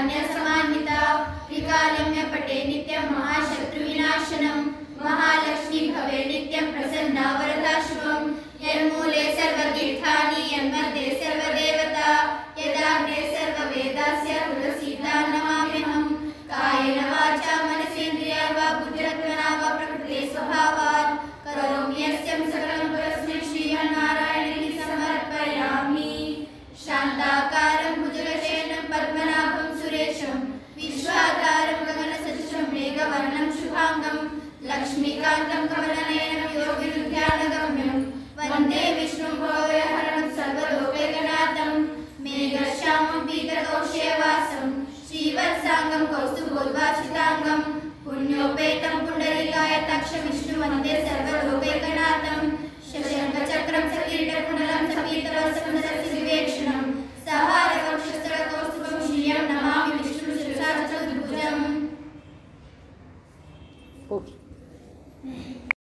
धनधान्यसमान्विता त्रिकालम्य पटे नित्यं महाशत्रुविनाशनं लक्ष्मीकान्तं कमलनयनं योगिरुद्यानगम्यं वंदे विष्णुं भोगहरणं सर्वलोकैकनाथं मेघश्यामं पीतदोषेवासं श्रीवत्साङ्गं कौस्तुभोद्भाषिताङ्गं पुण्योपेतं पुण्डरीकाय तक्ष विष्णुवन्दे सर्वलोकैकनाथं शशङ्खचक्रं सकीर्णकुण्डलं सपीतवसमसविवेक्षणं सहारवक्षस्थलकौस्तुभं श्रियं नमामि विष्णुं शिरसा चतुर्भुजम् Okay. 唉